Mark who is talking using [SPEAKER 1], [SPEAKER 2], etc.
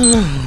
[SPEAKER 1] Hmm.